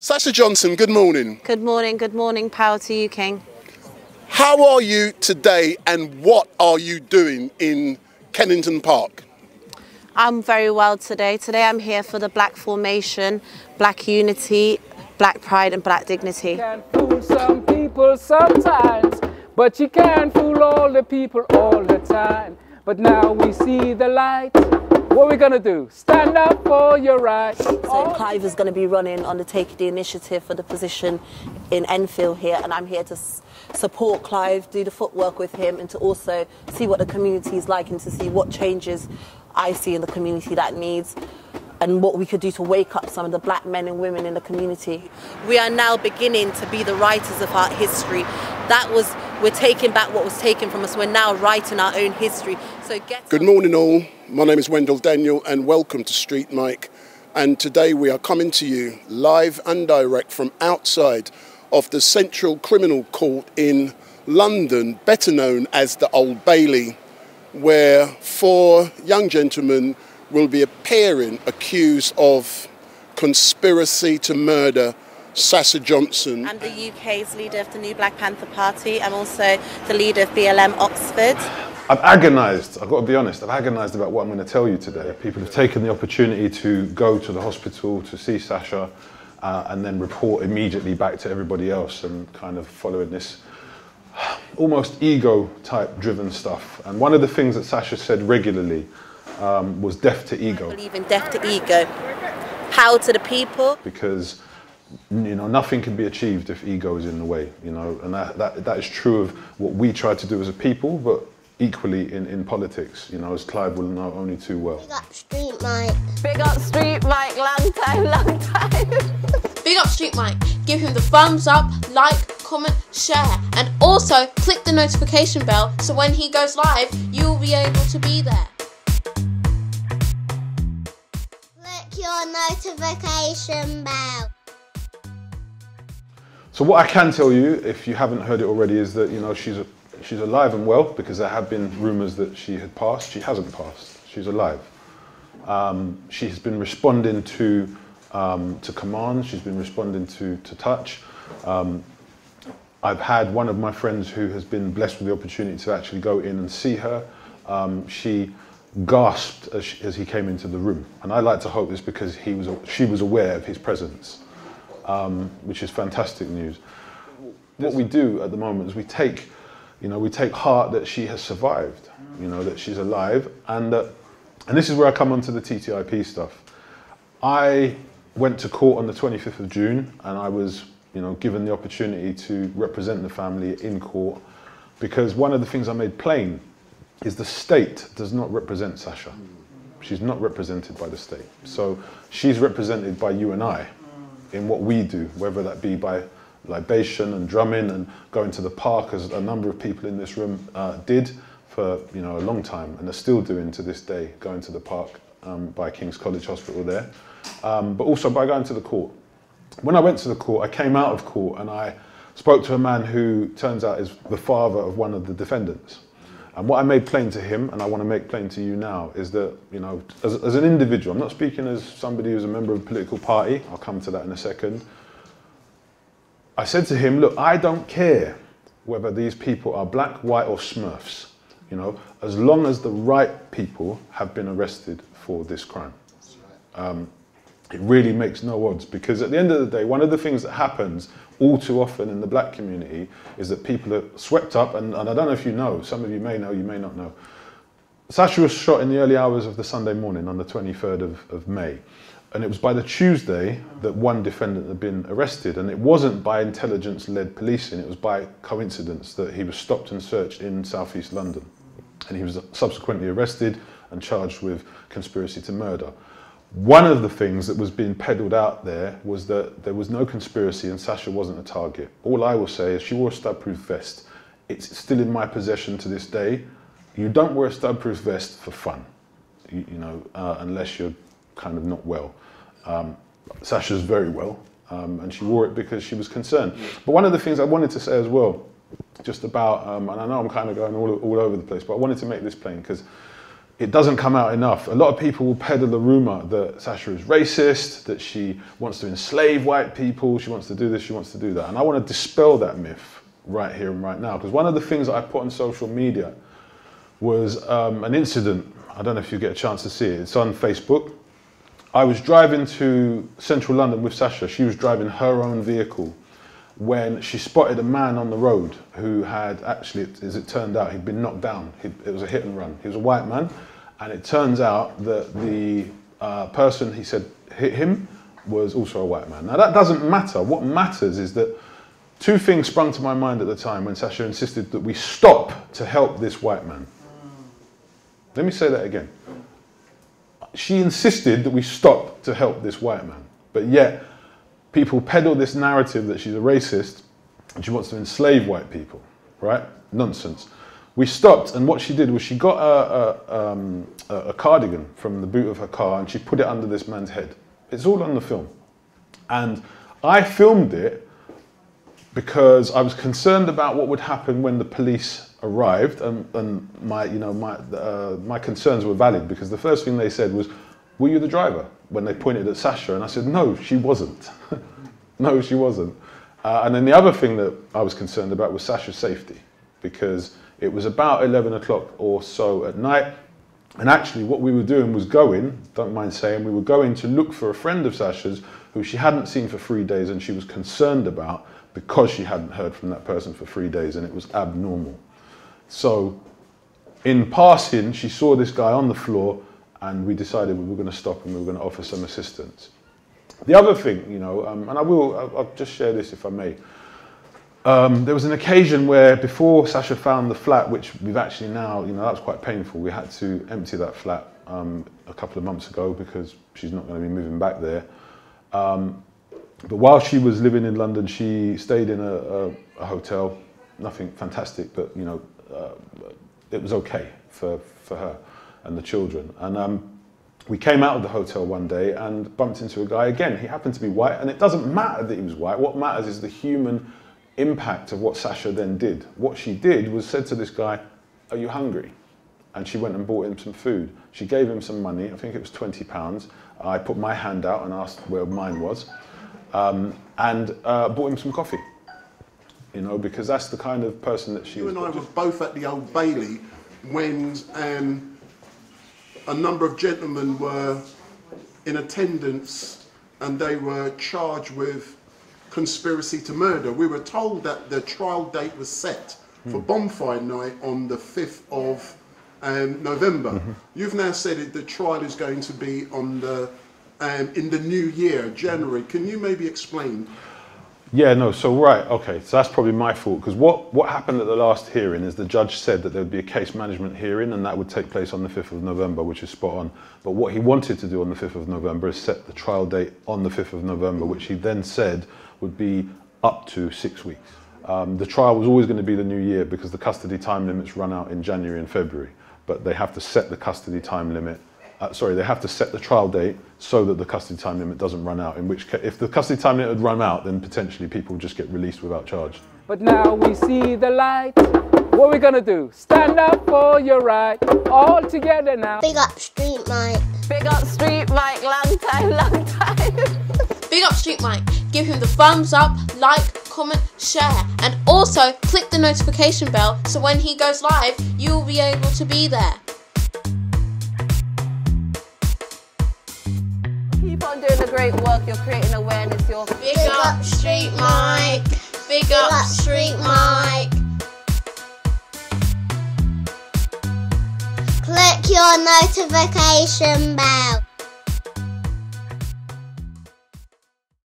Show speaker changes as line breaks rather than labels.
Sasha Johnson, good morning.
Good morning, good morning, power to you, King.
How are you today and what are you doing in Kennington Park?
I'm very well today. Today I'm here for the Black Formation, Black Unity, Black Pride and Black Dignity.
You can fool some people sometimes, but you can't fool all the people all the time. But now we see the light. What are we gonna do? Stand up for your rights.
So oh. Clive is going to be running on the Take the Initiative for the position in Enfield here, and I'm here to support Clive, do the footwork with him, and to also see what the community is like and to see what changes I see in the community that needs. And what we could do to wake up some of the black men and women in the community. We are now beginning to be the writers of our history. That was, we're taking back what was taken from us. We're now writing our own history. So get
Good morning, all. My name is Wendell Daniel, and welcome to StreetMic. And today we are coming to you live and direct from outside of the Central Criminal Court in London, better known as the Old Bailey, where four young gentlemen will be appearing accused of conspiracy to murder Sasha Johnson.
I'm the UK's leader of the New Black Panther Party. I'm also the leader of BLM Oxford.
I've agonised, I've got to be honest, I've agonised about what I'm going to tell you today. People have taken the opportunity to go to the hospital to see Sasha uh, and then report immediately back to everybody else and kind of following this almost ego type driven stuff. And one of the things that Sasha said regularly um, was death to
I
ego
believe in death to ego. Power to the people.
because you know nothing can be achieved if ego is in the way you know and that, that, that is true of what we try to do as a people but equally in, in politics you know as Clive will know only too well
Big up StreetMic.
Big up StreetMic, long time, long time.
Big up StreetMic. Give him the thumbs up, like, comment, share, and also click the notification bell so when he goes live, you will be able to be there.
Click your notification bell.
So what I can tell you, if you haven't heard it already, is that you know she's a, she's alive and well because there have been rumours that she had passed. She hasn't passed. She's alive. Um, she has been responding to um, to commands. She's been responding to to touch. Um, I've had one of my friends who has been blessed with the opportunity to actually go in and see her. Um, she gasped as, she, as he came into the room, and I like to hope this because he was she was aware of his presence um, which is fantastic news. What we do at the moment is we take, you know, we take heart that she has survived, you know, that she's alive, and that, and this is where I come onto the TTIP stuff. I went to court on the 25th of June, and I was, you know, given the opportunity to represent the family in court, because one of the things I made plain is the state does not represent Sasha. She's not represented by the state. So she's represented by you and I in what we do, whether that be by libation and drumming and going to the park, as a number of people in this room uh, did for you know a long time, and are still doing to this day, going to the park um, by King's College Hospital there, um, but also by going to the court. When I went to the court, I came out of court and I spoke to a man who turns out is the father of one of the defendants. And what I made plain to him, and I want to make plain to you now, is that, you know, as, as an individual, I'm not speaking as somebody who's a member of a political party, I'll come to that in a second. I said to him, look, I don't care whether these people are black, white, or smurfs, you know, as long as the right people have been arrested for this crime. Um, it really makes no odds because at the end of the day, one of the things that happens all too often in the black community is that people are swept up, and, and I don't know if you know, some of you may know, you may not know. Sasha was shot in the early hours of the Sunday morning on the 23rd of, of May. And it was by the Tuesday that one defendant had been arrested. And it wasn't by intelligence led policing, it was by coincidence that he was stopped and searched in southeast London. And he was subsequently arrested and charged with conspiracy to murder. One of the things that was being peddled out there was that there was no conspiracy and Sasha wasn't a target. All I will say is she wore a stab proof vest. It's still in my possession to this day. You don't wear a stab proof vest for fun, you, you know, uh, unless you're kind of not well. Um, Sasha's very well, um, and she wore it because she was concerned. But one of the things I wanted to say as well, just about, um, and I know I'm kind of going all, all over the place, but I wanted to make this plain because it doesn't come out enough. A lot of people will peddle the rumor that Sasha is racist, that she wants to enslave white people, she wants to do this, she wants to do that. And I want to dispel that myth right here and right now. Because one of the things that I put on social media was um, an incident. I don't know if you get a chance to see it. It's on Facebook. I was driving to central London with Sasha. She was driving her own vehicle when she spotted a man on the road who had actually, as it turned out, he'd been knocked down. He'd, it was a hit and run. He was a white man, and it turns out that the uh, person he said hit him was also a white man. Now that doesn't matter. What matters is that two things sprung to my mind at the time when Sasha insisted that we stop to help this white man. Let me say that again. She insisted that we stop to help this white man, but yet people peddle this narrative that she's a racist and she wants to enslave white people, right? Nonsense. We stopped, and what she did was she got a, a, um, a, cardigan from the boot of her car and she put it under this man's head. It's all on the film. And I filmed it because I was concerned about what would happen when the police arrived, and, and my, you know, my, uh, my concerns were valid because the first thing they said was, were you the driver? When they pointed at Sasha, and I said, no, she wasn't. no, she wasn't. Uh, and then the other thing that I was concerned about was Sasha's safety because it was about 11 o'clock or so at night. And actually, what we were doing was going, don't mind saying, we were going to look for a friend of Sasha's who she hadn't seen for three days and she was concerned about because she hadn't heard from that person for three days and it was abnormal. So, in passing, she saw this guy on the floor and we decided we were going to stop and we were going to offer some assistance. The other thing, you know, um, and I will, I'll, I'll, just share this if I may. Um, there was an occasion where before Sasha found the flat, which we've actually now, you know, that was quite painful. We had to empty that flat um, a couple of months ago because she's not going to be moving back there. Um, but while she was living in London, she stayed in a, a, a hotel. Nothing fantastic, but you know, uh, it was okay for, for her and the children. And um, we came out of the hotel one day and bumped into a guy again. He happened to be white, and it doesn't matter that he was white. What matters is the human impact of what Sasha then did. What she did was said to this guy, Are you hungry? And she went and bought him some food. She gave him some money, I think it was 20 pounds. I put my hand out and asked where mine was, um, and uh, bought him some coffee. You know, because that's the kind of person that she
you
was.
You and I were both at the Old Bailey when um, a number of gentlemen were in attendance and they were charged with conspiracy to murder. We were told that the trial date was set for bonfire night on the 5th of um, November. Mm -hmm. You've now said it, the trial is going to be on the um, in the new year, January. Can you maybe explain
yeah, no, so right, okay, so that's probably my fault because what, what happened at the last hearing is the judge said that there would be a case management hearing and that would take place on the 5th of November, which is spot on. But what he wanted to do on the 5th of November is set the trial date on the 5th of November, which he then said would be up to six weeks. Um, the trial was always going to be the new year because the custody time limits run out in January and February, but they have to set the custody time limit uh, sorry, they have to set the trial date so that the custody time limit doesn't run out. In which case, if the custody time limit had run out, then potentially people just get released without charge.
But now we see the light. What are we gonna do? Stand up for your right. All together now.
Big up StreetMic.
Big up StreetMic. Long time, long time.
Big up StreetMic. Give him the thumbs up, like, comment, share, and also click the notification bell so when he goes live, you will be able to be there.
Doing a great work. You're creating awareness. You're
big, big up, up StreetMic. Big, big up, up StreetMic.
Click your notification bell.